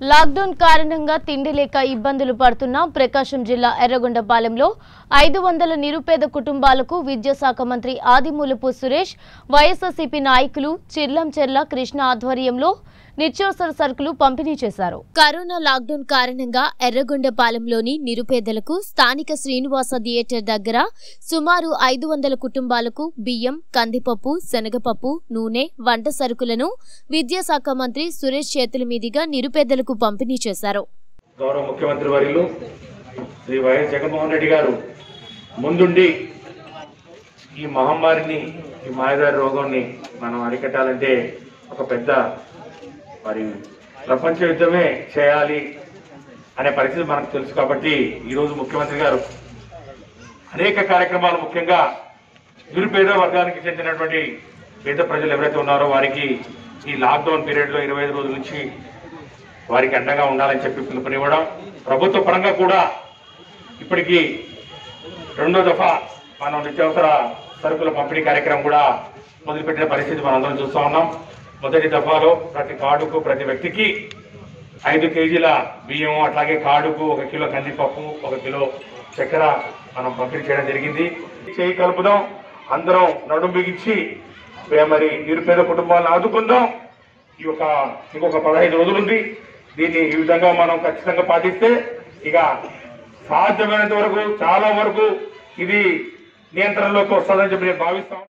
Lockdown కారణంగా తిండి లేక ఇబ్బందులు పడుతున్న ప్రకాశం జిల్లా ఎర్రగొండపాలెంలో ఐదు వందల నిరుపేద కుటుంబాలకు విద్యాశాఖ మంత్రి ఆదిమూలపు సురేష్ వైఎస్ఆర్సీపీ నాయకులు చిర్లంచెర్ల కృష్ణ ఆధ్వర్యంలో నిత్యావసర సరుకులు పంపిణీ చేశారు. కరోనా లాక్డౌన్ కారణంగా ఎర్రగొండపాలెంలోని నిరుపేదలకు స్థానిక శ్రీనివాస థియేటర్ దగ్గర సుమారు ఐదు వందల కుటుంబాలకు బియ్యం కందిపప్పు శనగపప్పు నూనె వంట సరుకులను విద్యాశాఖ మంత్రి సురేష్ చేతుల మీదుగా నిరుపేదలకు పంపిణీ చేశారు. గౌరవ ముఖ్యమంత్రి వర్యులు శ్రీ వైఎస్ జగన్మోహన్ రెడ్డి గారు ముందుండి ఈ మహమ్మారిని ఈ మాయదారి రోగాన్ని మనం అరికట్టాలంటే ఒక పెద్ద మరి ప్రపంచ యుద్ధమే చేయాలి అనే పరిస్థితి మనకు తెలుసు కాబట్టి ఈరోజు ముఖ్యమంత్రి గారు అనేక కార్యక్రమాలు ముఖ్యంగా నిరుపేద వర్గానికి చెందినటువంటి పేద ప్రజలు ఎవరైతే ఉన్నారో వారికి ఈ లాక్డౌన్ పీరియడ్లో ఇరవై ఐదు రోజుల నుంచి వారికి అండగా ఉండాలని చెప్పి పిలుపునివ్వడం ప్రభుత్వ పరంగా కూడా ఇప్పటికీ రెండో దఫా మనం నిత్యావసర సరుకుల పంపిణీ కార్యక్రమం కూడా మొదలుపెట్టిన పరిస్థితి మనం అందరం చూస్తూ ఉన్నాం. మొదటి దఫాలో ప్రతి కార్డుకు ప్రతి వ్యక్తికి ఐదు కేజీల బియ్యం అట్లాగే కార్డుకు ఒక కిలో కందిపప్పు ఒక కిలో చక్కెర మనం పంపిణీ చేయడం జరిగింది. చేయి కలుపుదాం. అందరం నడుం బిగించి మరి నిరుపేద కుటుంబాలను ఆదుకుందాం. ఈ యొక్క ఇంకొక పదహైదు రోజులు ఉంది దీన్ని ఈ విధంగా మనం ఖచ్చితంగా పాటిస్తే ఇక సాధ్యమైనంత వరకు చాలా వరకు ఇది నియంత్రణలోకి వస్తుందని చెప్పి నేను భావిస్తాం